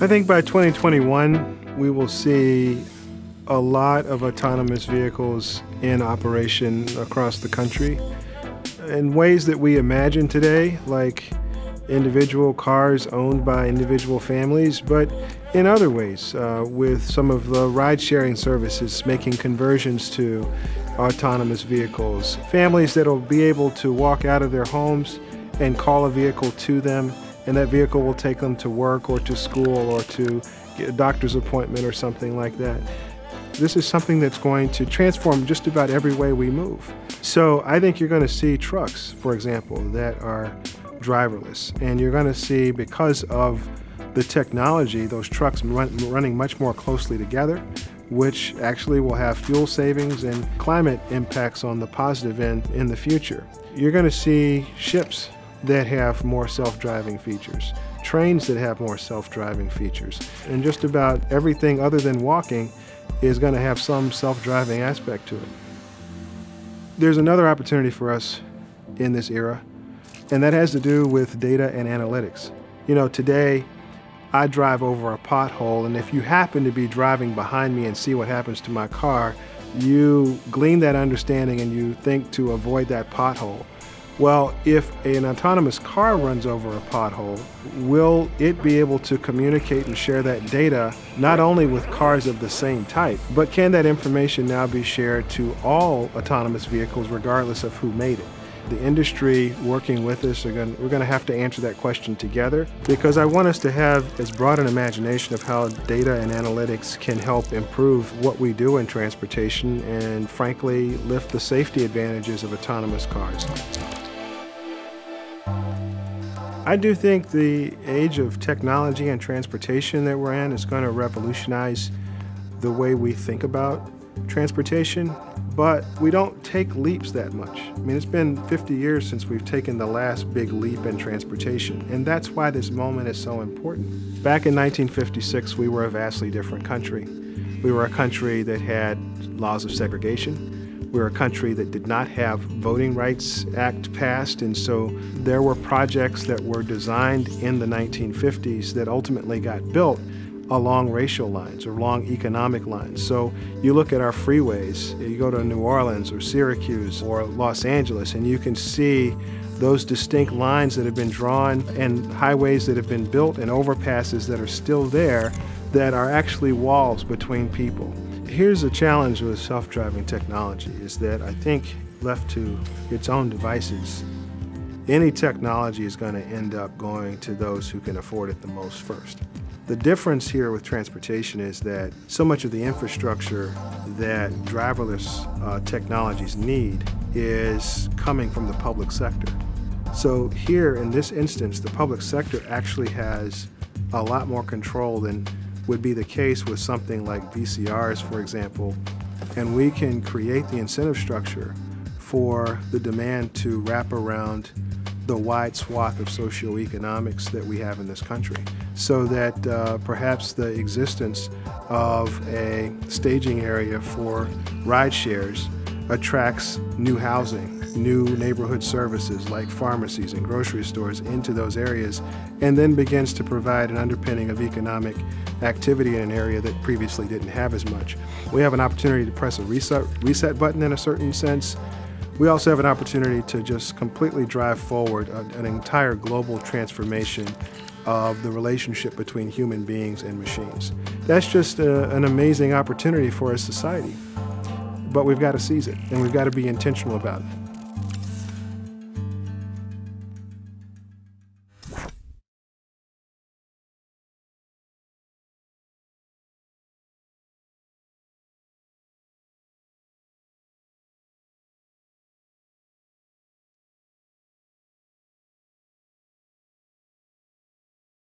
I think by 2021, we will see a lot of autonomous vehicles in operation across the country in ways that we imagine today, like individual cars owned by individual families, but in other ways, uh, with some of the ride sharing services making conversions to autonomous vehicles. Families that will be able to walk out of their homes and call a vehicle to them, and that vehicle will take them to work or to school or to a doctor's appointment or something like that. This is something that's going to transform just about every way we move. So I think you're going to see trucks, for example, that are driverless. And you're going to see, because of the technology, those trucks run, running much more closely together, which actually will have fuel savings and climate impacts on the positive end in the future. You're going to see ships that have more self-driving features, trains that have more self-driving features, and just about everything other than walking is going to have some self-driving aspect to it. There's another opportunity for us in this era, and that has to do with data and analytics. You know, today I drive over a pothole, and if you happen to be driving behind me and see what happens to my car, you glean that understanding and you think to avoid that pothole. Well, if an autonomous car runs over a pothole, will it be able to communicate and share that data not only with cars of the same type, but can that information now be shared to all autonomous vehicles regardless of who made it? The industry working with us, are going, we're going to have to answer that question together because I want us to have as broad an imagination of how data and analytics can help improve what we do in transportation and frankly lift the safety advantages of autonomous cars. I do think the age of technology and transportation that we're in is going to revolutionize the way we think about transportation, but we don't take leaps that much. I mean, it's been 50 years since we've taken the last big leap in transportation, and that's why this moment is so important. Back in 1956, we were a vastly different country. We were a country that had laws of segregation. We're a country that did not have Voting Rights Act passed, and so there were projects that were designed in the 1950s that ultimately got built along racial lines or along economic lines. So you look at our freeways, you go to New Orleans or Syracuse or Los Angeles, and you can see those distinct lines that have been drawn and highways that have been built and overpasses that are still there that are actually walls between people. Here's a challenge with self-driving technology is that I think left to its own devices, any technology is going to end up going to those who can afford it the most first. The difference here with transportation is that so much of the infrastructure that driverless uh, technologies need is coming from the public sector. So here in this instance, the public sector actually has a lot more control than would be the case with something like VCRs, for example, and we can create the incentive structure for the demand to wrap around the wide swath of socioeconomics that we have in this country so that uh, perhaps the existence of a staging area for ride shares attracts new housing, new neighborhood services like pharmacies and grocery stores into those areas, and then begins to provide an underpinning of economic activity in an area that previously didn't have as much. We have an opportunity to press a reset, reset button in a certain sense. We also have an opportunity to just completely drive forward an, an entire global transformation of the relationship between human beings and machines. That's just a, an amazing opportunity for a society but we've got to seize it and we've got to be intentional about it.